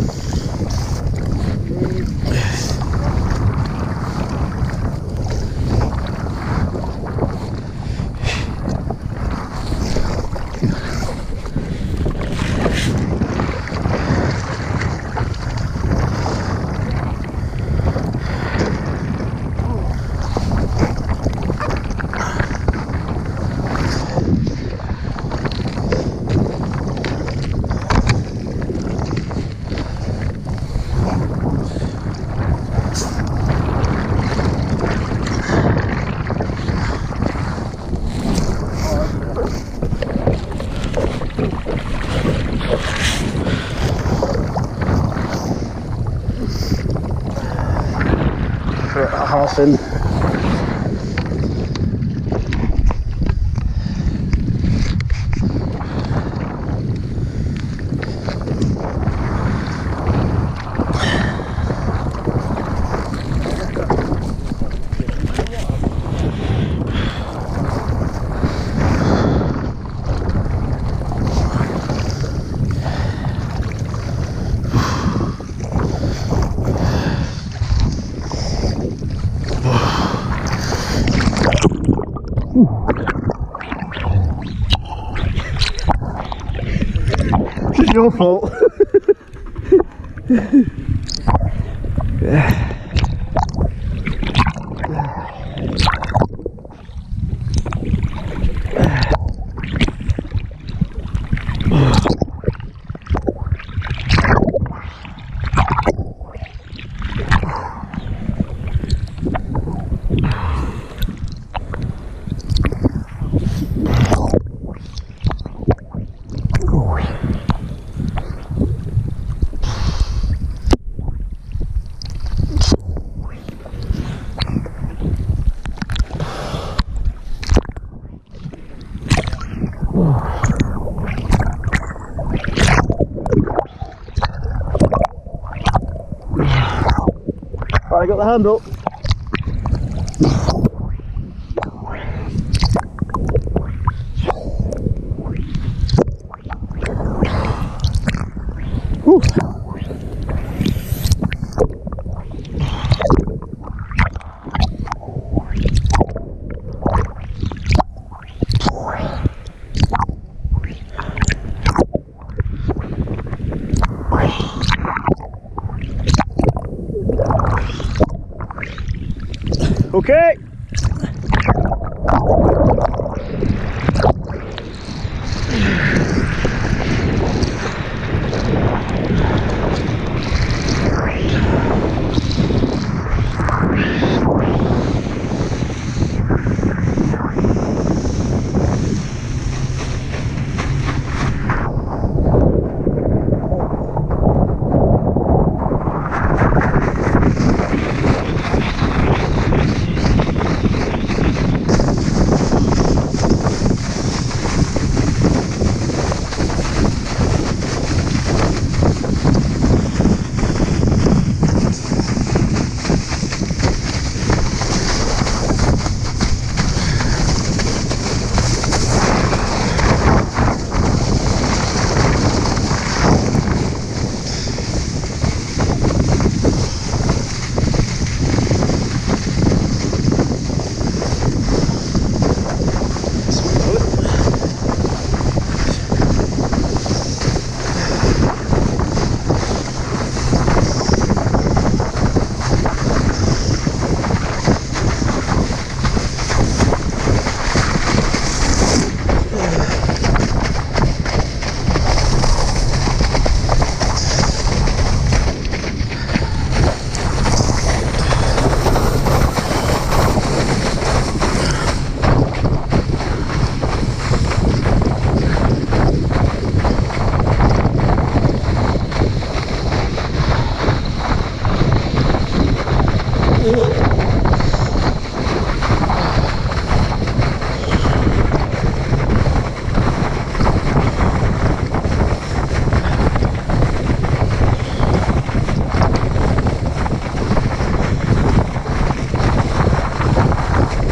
Half in. It's your fault. Right, the handle. Okay.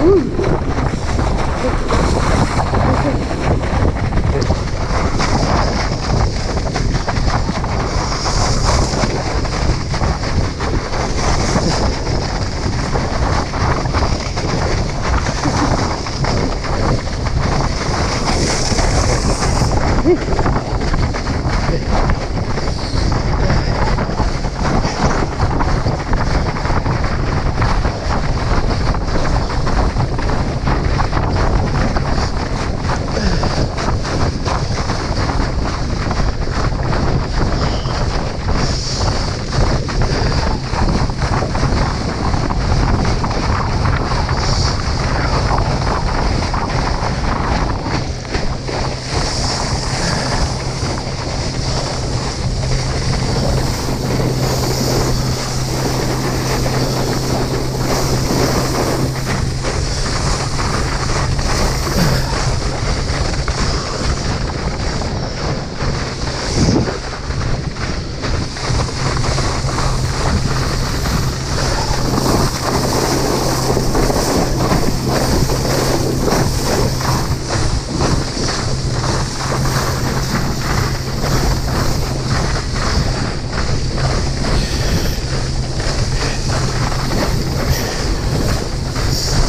Ooh.